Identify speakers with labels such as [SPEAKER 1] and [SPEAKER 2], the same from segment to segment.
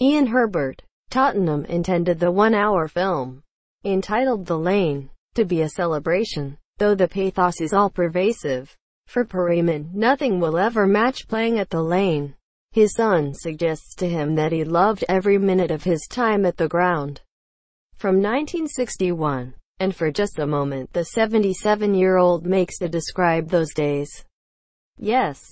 [SPEAKER 1] Ian Herbert, Tottenham intended the one-hour film, entitled The Lane, to be a celebration, though the pathos is all-pervasive. For Perryman, nothing will ever match playing at the lane. His son suggests to him that he loved every minute of his time at the ground. From 1961, and for just a moment the 77-year-old makes to describe those days. Yes,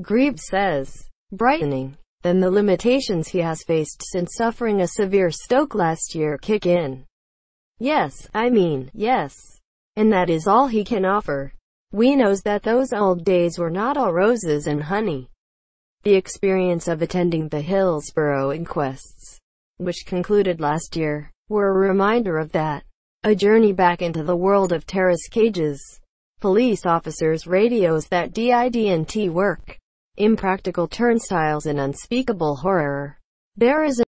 [SPEAKER 1] Greaves says, brightening, then the limitations he has faced since suffering a severe stroke last year kick in. Yes, I mean, yes. And that is all he can offer. We knows that those old days were not all roses and honey. The experience of attending the Hillsborough inquests, which concluded last year, were a reminder of that. A journey back into the world of terrace cages. Police officers radios that DID&T work. Impractical turnstiles and unspeakable horror. There is